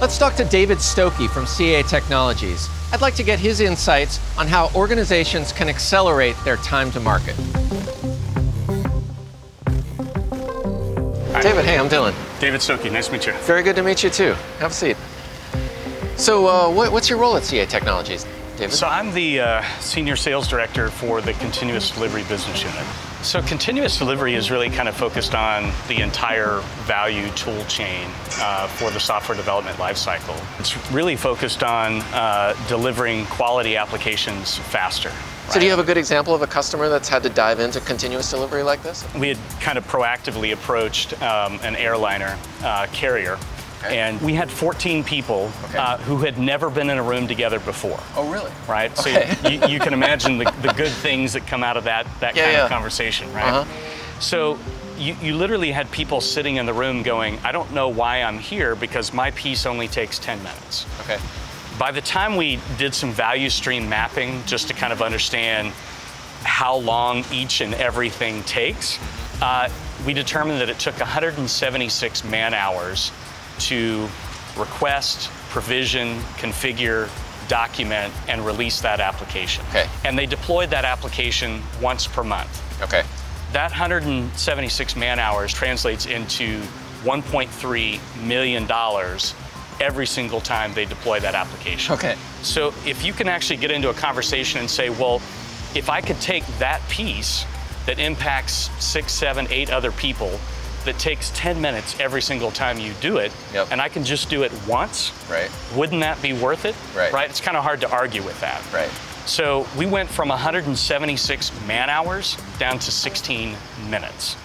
Let's talk to David Stokey from CA Technologies. I'd like to get his insights on how organizations can accelerate their time to market. Hi. David, hey, I'm Dylan. David Stokey, nice to meet you. Very good to meet you too. Have a seat. So, uh, what, what's your role at CA Technologies, David? So I'm the uh, Senior Sales Director for the Continuous Delivery Business Unit. So continuous delivery is really kind of focused on the entire value tool chain uh, for the software development lifecycle. It's really focused on uh, delivering quality applications faster. So do you have a good example of a customer that's had to dive into continuous delivery like this? We had kind of proactively approached um, an airliner uh, carrier Okay. And we had 14 people okay. uh, who had never been in a room together before. Oh, really? Right? Okay. So you, you, can imagine the, the, good things that come out of that, that yeah, kind yeah. of conversation, right? Uh-huh. So you, you literally had people sitting in the room going, I don't know why I'm here because my piece only takes 10 minutes. Okay. By the time we did some value stream mapping just to kind of understand how long each and everything takes, uh, we determined that it took 176 man hours to request, provision, configure, document, and release that application. Okay. And they deployed that application once per month. Okay. That 176 man hours translates into $1.3 million every single time they deploy that application. Okay. So if you can actually get into a conversation and say, well, if I could take that piece that impacts six, seven, eight other people that takes 10 minutes every single time you do it, yep. and I can just do it once, right. wouldn't that be worth it? Right. Right? It's kind of hard to argue with that. Right. So we went from 176 man hours down to 16 minutes.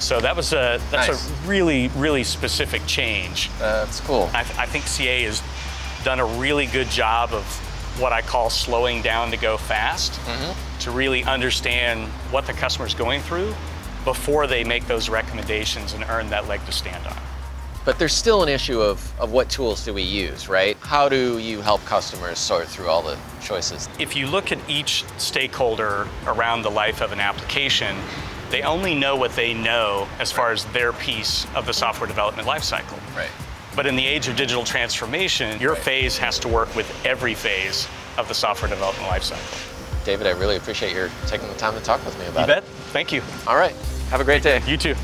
So that was a that's nice. a really really specific change. That's cool. I, I think CA has done a really good job of what I call slowing down to go fast, mm-hmm. to really understand what the customer's going through before they make those recommendations and earn that leg to stand on. But there's still an issue of, of what tools do we use, right? How do you help customers sort through all the choices? If you look at each stakeholder around the life of an application, they only know what they know as far as their piece of the software development lifecycle. Right. But in the age of digital transformation, your right. phase has to work with every phase of the software development lifecycle. David, I really appreciate your taking the time to talk with me about it. You bet. Thank you. All right. Have a great day. You too.